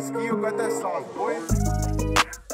ski, you got that song, boy.